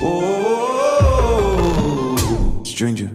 Oh, stranger.